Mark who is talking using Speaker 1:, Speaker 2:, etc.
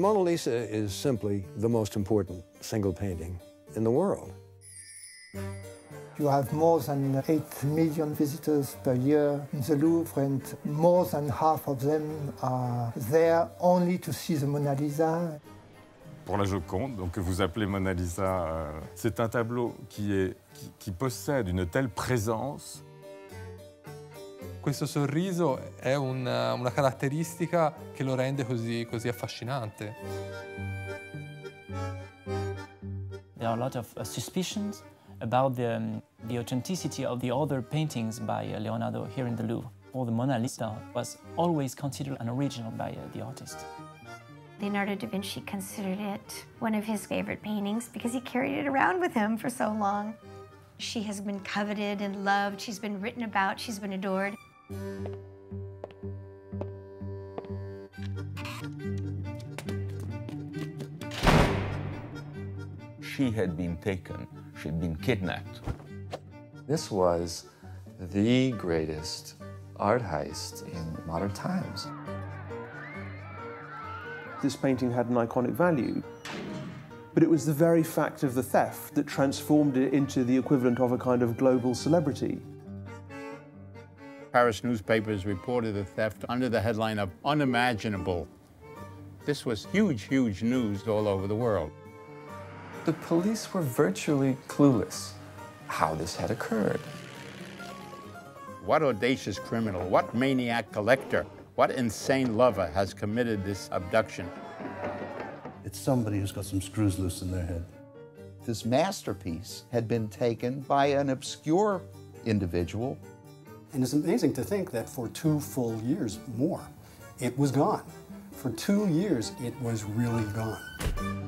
Speaker 1: The Mona Lisa is simply the most important single painting in the world.
Speaker 2: You have more than 8 million visitors per year in the Louvre, and more than half of them are there only to see the Mona Lisa.
Speaker 3: Pour la Joconde, donc que vous appelez Mona Lisa, euh, c'est un tableau qui, est, qui, qui possède une telle présence
Speaker 4: Questo sorriso è una, una caratteristica che lo rende così, così affascinante.
Speaker 5: There are a lot of uh, suspicions about the, um, the authenticity of the other paintings by uh, Leonardo here in the Louvre. Or the Mona Lisa was always considered an original by uh, the artist.
Speaker 6: Leonardo da Vinci considered it one of his favorite paintings because he carried it around with him for so long. She has been coveted and loved, she's been written about, she's been adored.
Speaker 7: She had been taken, she'd been kidnapped.
Speaker 8: This was the greatest art heist in modern times.
Speaker 9: This painting had an iconic value, but it was the very fact of the theft that transformed it into the equivalent of a kind of global celebrity.
Speaker 10: Paris newspapers reported the theft under the headline of unimaginable. This was huge, huge news all over the world.
Speaker 8: The police were virtually clueless how this had occurred.
Speaker 10: What audacious criminal, what maniac collector, what insane lover has committed this abduction?
Speaker 11: It's somebody who's got some screws loose in their head.
Speaker 12: This masterpiece had been taken by an obscure individual.
Speaker 13: And it's amazing to think that for two full years more, it was gone. For two years, it was really gone.